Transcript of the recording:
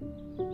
Música